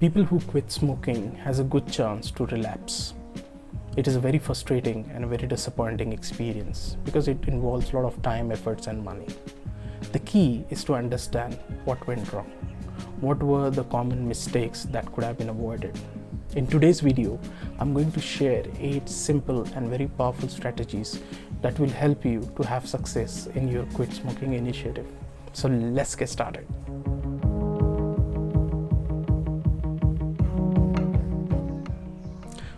People who quit smoking has a good chance to relapse. It is a very frustrating and a very disappointing experience because it involves a lot of time, efforts and money. The key is to understand what went wrong. What were the common mistakes that could have been avoided? In today's video, I'm going to share 8 simple and very powerful strategies that will help you to have success in your quit smoking initiative. So let's get started.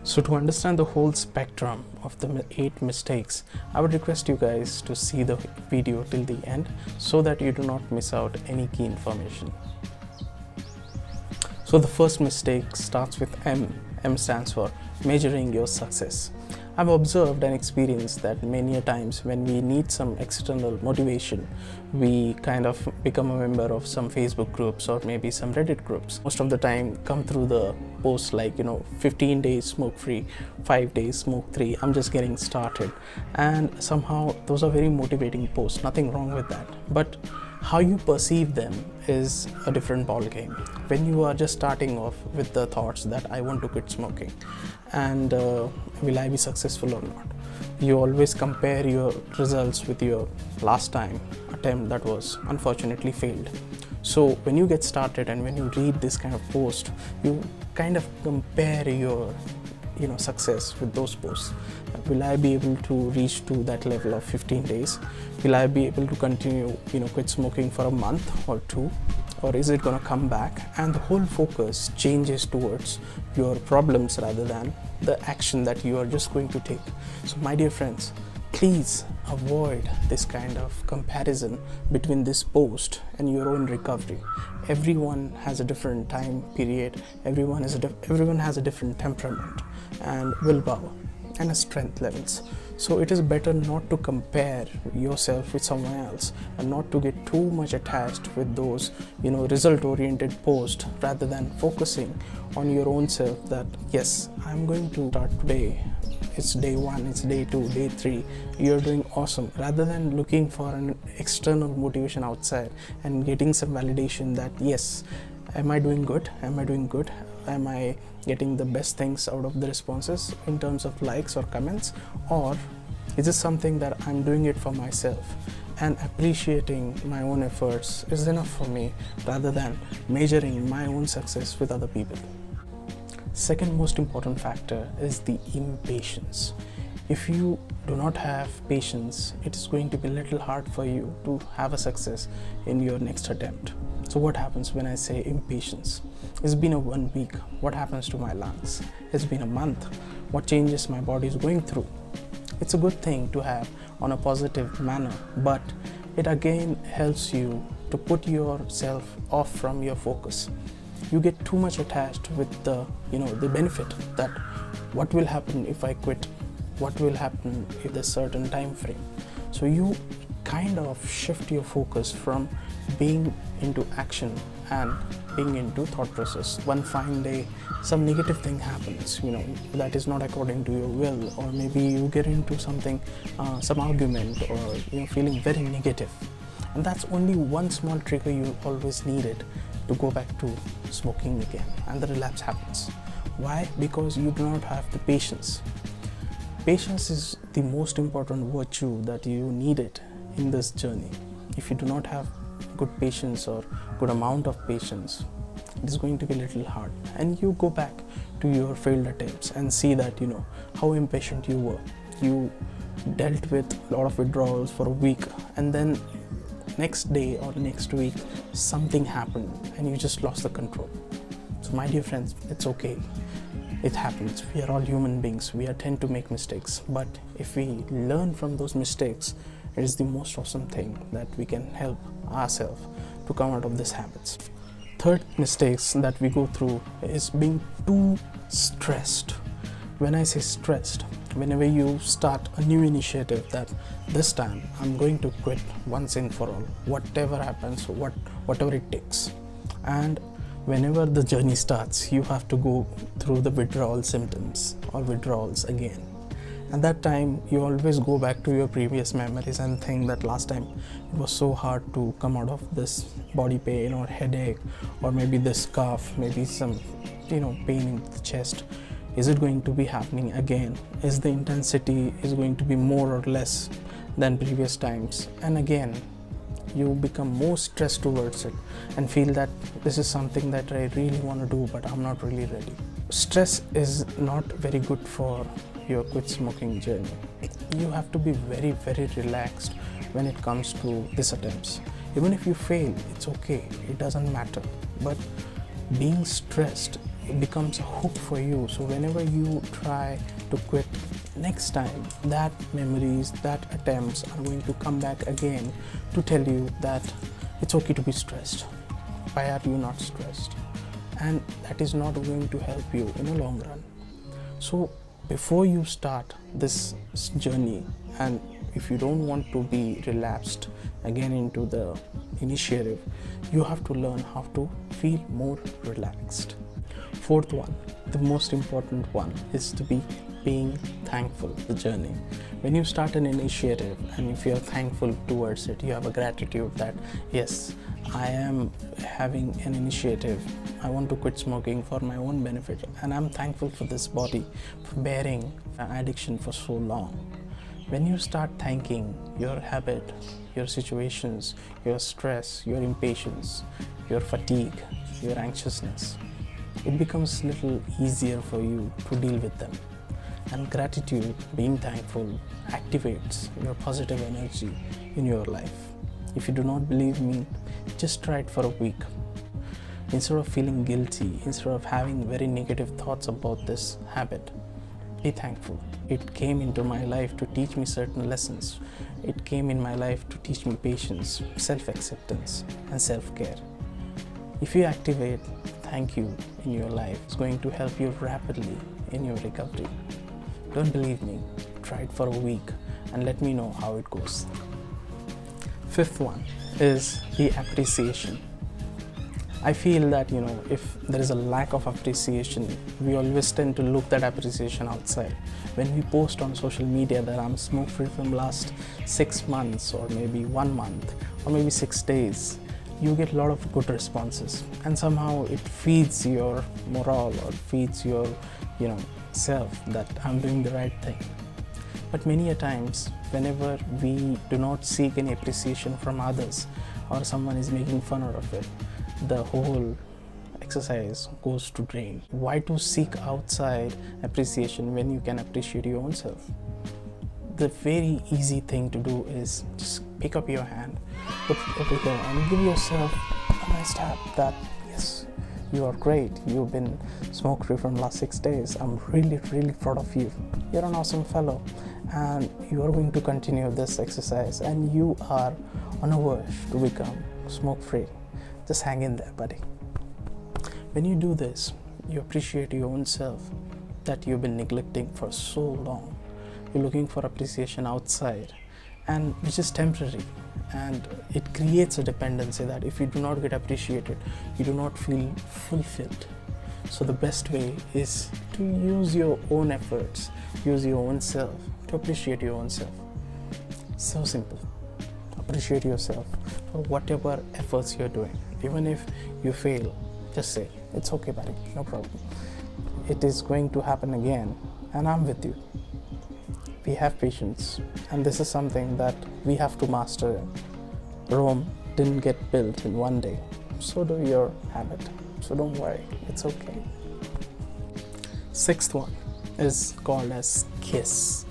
So to understand the whole spectrum of the eight mistakes, I would request you guys to see the video till the end so that you do not miss out any key information. So the first mistake starts with M. M stands for measuring your success. I've observed and experienced that many a times when we need some external motivation, we kind of become a member of some Facebook groups or maybe some Reddit groups. Most of the time come through the posts like, you know, 15 days smoke free, 5 days smoke free, I'm just getting started. And somehow those are very motivating posts, nothing wrong with that. But how you perceive them is a different ball game when you are just starting off with the thoughts that i want to quit smoking and uh, will i be successful or not? You always compare your results with your last time attempt that was unfortunately failed. So when you get started and when you read this kind of post you kind of compare your you know success with those posts will i be able to reach to that level of 15 days? Will i be able to continue you know quit smoking for a month or two? Or is it going to come back? And the whole focus changes towards your problems rather than the action that you are just going to take. So my dear friends please avoid this kind of comparison between this post and your own recovery. Everyone has a different time period. Everyone is a everyone has a different temperament and willpower and strength levels. So it is better not to compare yourself with someone else and not to get too much attached with those you know result oriented posts rather than focusing on your own self that yes i'm going to start today. It's day one it's day two day three. You're doing awesome. Rather than looking for an external motivation outside and getting some validation that yes am i doing good? Am i doing good? Am i getting the best things out of the responses in terms of likes or comments or is this something that i'm doing it for myself and appreciating my own efforts is enough for me rather than measuring my own success with other people? Second most important factor is the impatience if you do not have patience it is going to be a little hard for you to have a success in your next attempt so what happens when I say impatience? It's been a one week. What happens to my lungs? It's been a month. What changes my body is going through? It's a good thing to have on a positive manner, but it again helps you to put yourself off from your focus. You get too much attached with the you know the benefit that what will happen if I quit? What will happen if there's certain time frame? So you kind of shift your focus from being into action and being into thought process. One fine day some negative thing happens you know that is not according to your will or maybe you get into something uh, some argument or you know feeling very negative. And that's only one small trigger you always needed to go back to smoking again and the relapse happens. Why? Because you do not have the patience patience is the most important virtue that you needed in this journey. If you do not have good patience or good amount of patience it is going to be a little hard. And you go back to your failed attempts and see that you know how impatient you were. You dealt with a lot of withdrawals for a week and then next day or next week something happened and you just lost the control so my dear friends it's okay. It happens. We are all human beings. We are tend to make mistakes. But if we learn from those mistakes it is the most awesome thing that we can help ourselves to come out of these habits. Third mistakes that we go through is being too stressed. When i say stressed whenever you start a new initiative that this time i'm going to quit once and for all whatever happens what whatever it takes. And whenever the journey starts you have to go through the withdrawal symptoms or withdrawals again At that time, you always go back to your previous memories and think that last time it was so hard to come out of this body pain or headache, or maybe this cough, maybe some, you know, pain in the chest. Is it going to be happening again? Is the intensity is going to be more or less than previous times? And again, you become more stressed towards it and feel that this is something that I really want to do, but I'm not really ready. Stress is not very good for your quit smoking journey. You have to be very, very relaxed when it comes to these attempts. Even if you fail, it's okay, it doesn't matter. But being stressed becomes a hook for you. So whenever you try to quit next time, that memories, that attempts are going to come back again to tell you that it's okay to be stressed. Why are you not stressed? And that is not going to help you in the long run. So before you start this journey and if you don't want to be relapsed again into the initiative you have to learn how to feel more relaxed fourth one the most important one is to be being thankful the journey. When you start an initiative and if you are thankful towards it you have a gratitude that yes i am having an initiative. I want to quit smoking for my own benefit and i'm thankful for this body for bearing addiction for so long. When you start thanking your habit your situations your stress your impatience your fatigue your anxiousness it becomes little easier for you to deal with them and gratitude, being thankful, activates your positive energy in your life. If you do not believe me, just try it for a week. Instead of feeling guilty, instead of having very negative thoughts about this habit, be thankful. It came into my life to teach me certain lessons. It came in my life to teach me patience, self acceptance, and self care. If you activate thank you in your life, it's going to help you rapidly in your recovery. Don't believe me, try it for a week and let me know how it goes. Fifth one is the appreciation. I feel that you know if there is a lack of appreciation, we always tend to look that appreciation outside. When we post on social media that I'm smoke free from last six months or maybe one month or maybe six days, you get a lot of good responses and somehow it feeds your morale or feeds your you know self that I'm doing the right thing. But many a times, whenever we do not seek any appreciation from others or someone is making fun out of it, the whole exercise goes to drain. Why to seek outside appreciation when you can appreciate your own self? The very easy thing to do is just pick up your hand, put it over here, and give yourself a nice tap that, yes, you are great. You've been smoke free from the last six days. I'm really, really proud of you. You're an awesome fellow, and you are going to continue this exercise, and you are on a verge to become smoke free. Just hang in there, buddy. When you do this, you appreciate your own self that you've been neglecting for so long. You're looking for appreciation outside, and which is temporary and it creates a dependency that if you do not get appreciated you do not feel fulfilled. So the best way is to use your own efforts use your own self to appreciate your own self. So simple. Appreciate yourself for whatever efforts you're doing. Even if you fail just say it's okay buddy. No problem. It is going to happen again and i'm with you we have patience and this is something that we have to master rome didn't get built in one day. So do your habit. So don't worry it's okay. Sixth one is called as kiss.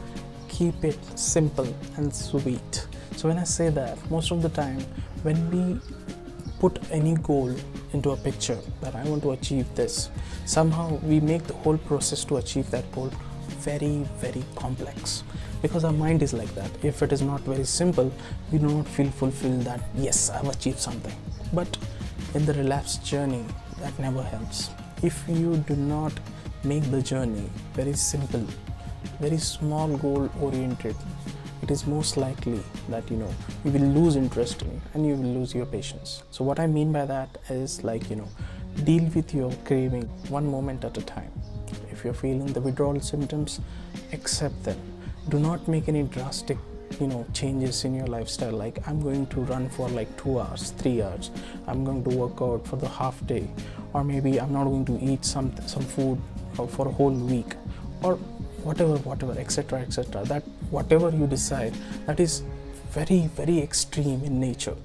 Keep it simple and sweet. So when i say that most of the time when we put any goal into a picture that i want to achieve this somehow we make the whole process to achieve that goal very very complex. Because our mind is like that. If it is not very simple we do not feel fulfilled that yes i've achieved something. But in the relapse journey that never helps. If you do not make the journey very simple very small goal oriented it is most likely that you know you will lose interest in and you will lose your patience. So what i mean by that is like you know deal with your craving one moment at a time if you're feeling the withdrawal symptoms accept them. Do not make any drastic you know changes in your lifestyle. Like i'm going to run for like two hours three hours. I'm going to work out for the half day. Or maybe i'm not going to eat some some food for a whole week. Or whatever whatever etc etc that whatever you decide that is very very extreme in nature.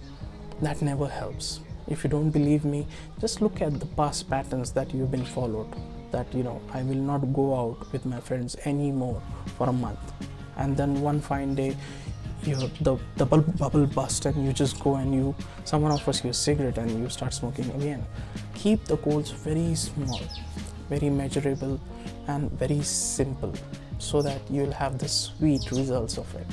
That never helps. If you don't believe me just look at the past patterns that you've been followed that you know i will not go out with my friends anymore for a month. And then one fine day you the, the bubble bust and you just go and you someone offers you a cigarette and you start smoking again. Keep the goals very small very measurable and very simple so that you'll have the sweet results of it.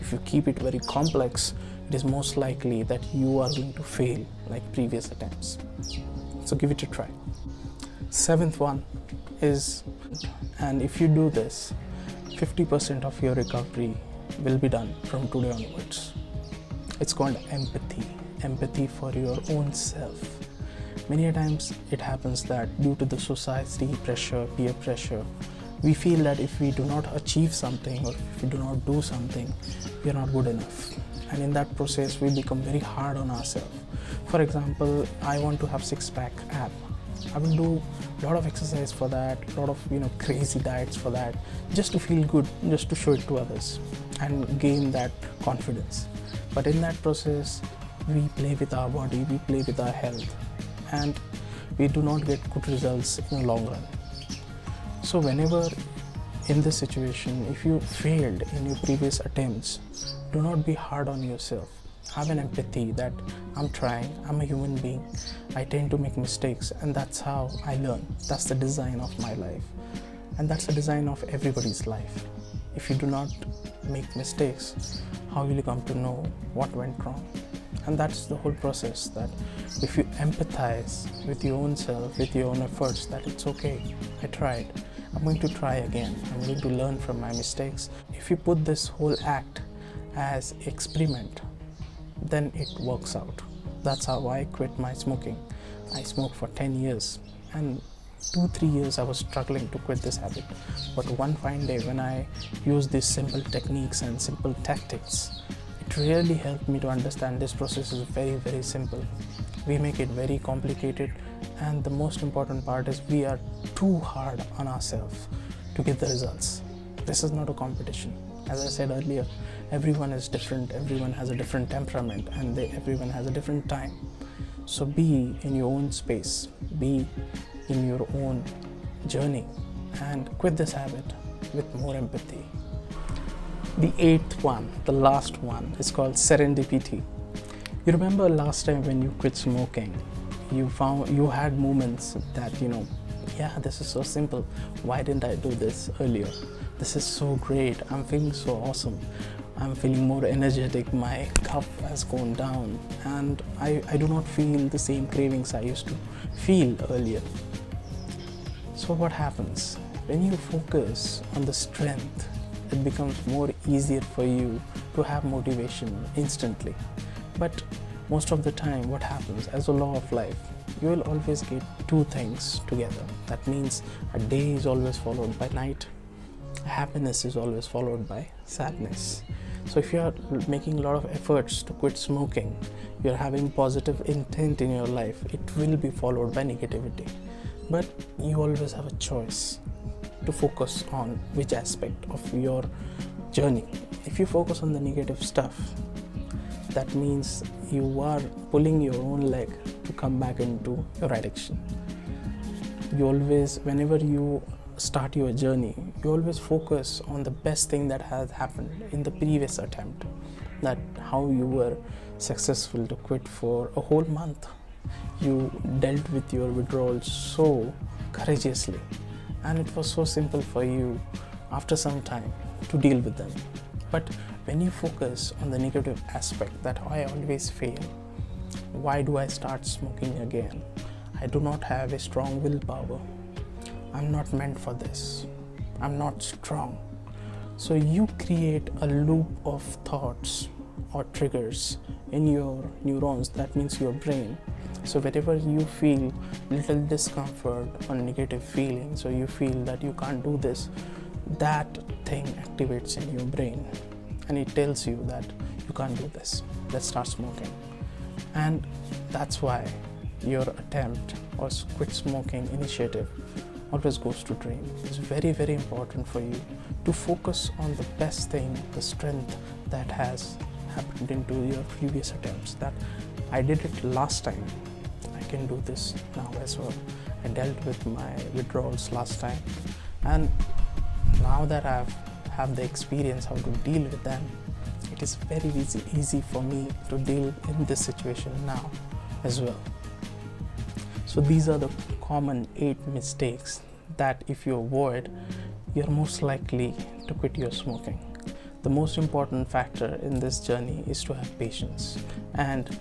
If you keep it very complex it is most likely that you are going to fail like previous attempts. So give it a try seventh one is and if you do this 50% of your recovery will be done from today onwards. It's called empathy, empathy for your own self. Many times it happens that due to the society pressure, peer pressure, we feel that if we do not achieve something or if we do not do something, we are not good enough. And in that process, we become very hard on ourselves. For example, I want to have six pack ab. I will do a lot of exercise for that, a lot of you know crazy diets for that, just to feel good, just to show it to others and gain that confidence. But in that process, we play with our body, we play with our health, and we do not get good results in the long run. So whenever in this situation, if you failed in your previous attempts, do not be hard on yourself have an empathy that I'm trying, I'm a human being, I tend to make mistakes, and that's how I learn. That's the design of my life, and that's the design of everybody's life. If you do not make mistakes, how will you come to know what went wrong? And that's the whole process that if you empathize with your own self, with your own efforts, that it's okay, I tried. I'm going to try again. I'm going to learn from my mistakes. If you put this whole act as experiment then it works out. That's how I quit my smoking. I smoked for 10 years and two three years i was struggling to quit this habit but one fine day when i used these simple techniques and simple tactics it really helped me to understand this process is very very simple we make it very complicated and the most important part is we are too hard on ourselves to get the results this is not a competition as i said earlier everyone is different everyone has a different temperament and they, everyone has a different time. So be in your own space be in your own journey and quit this habit with more empathy. The eighth one the last one is called serendipity. You remember last time when you quit smoking? You found you had moments that you know yeah this is so simple. Why didn't i do this earlier? This is so great. I'm feeling so awesome I'm feeling more energetic, my cup has gone down, and I, I do not feel the same cravings I used to feel earlier. So, what happens? When you focus on the strength, it becomes more easier for you to have motivation instantly. But most of the time, what happens as a law of life, you will always get two things together. That means a day is always followed by night, happiness is always followed by sadness. So, if you are making a lot of efforts to quit smoking, you are having positive intent in your life, it will be followed by negativity. But you always have a choice to focus on which aspect of your journey. If you focus on the negative stuff, that means you are pulling your own leg to come back into your addiction. You always, whenever you start your journey, you always focus on the best thing that has happened in the previous attempt. That how you were successful to quit for a whole month. You dealt with your withdrawal so courageously, and it was so simple for you after some time to deal with them. But when you focus on the negative aspect that I always fail, why do I start smoking again? I do not have a strong willpower. I'm not meant for this. I'm not strong. So you create a loop of thoughts or triggers in your neurons, that means your brain. So whenever you feel little discomfort or negative feelings, or you feel that you can't do this, that thing activates in your brain and it tells you that you can't do this. Let's start smoking. And that's why your attempt or quit smoking initiative always goes to dream. It's very, very important for you to focus on the best thing, the strength that has happened into your previous attempts. That I did it last time, I can do this now as well. I dealt with my withdrawals last time, and now that I've have the experience how to deal with them, it is very easy, easy for me to deal in this situation now as well. So these are the common eight mistakes that if you avoid, you're most likely to quit your smoking. The most important factor in this journey is to have patience and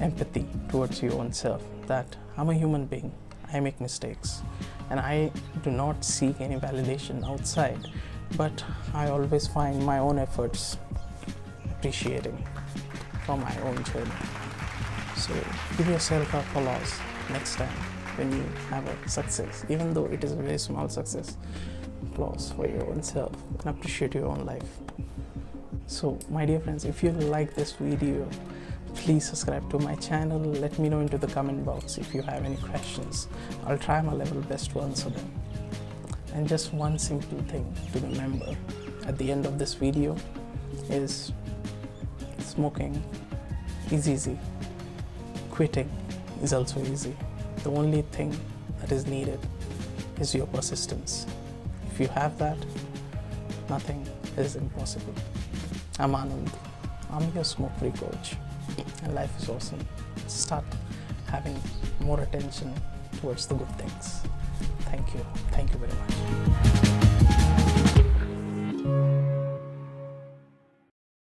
empathy towards your own self that I'm a human being, I make mistakes, and I do not seek any validation outside, but I always find my own efforts appreciating for my own journey. So give yourself a applause next time when you have a success, even though it is a very small success. Applause for your own self and appreciate your own life. So, my dear friends, if you like this video, please subscribe to my channel. Let me know into the comment box if you have any questions. I'll try my level best to answer them. And just one simple thing to remember at the end of this video is smoking is easy, quitting is also easy. The only thing that is needed is your persistence. If you have that, nothing is impossible. I'm Anand. I'm your smoke free coach, and life is awesome. Start having more attention towards the good things. Thank you. Thank you very much.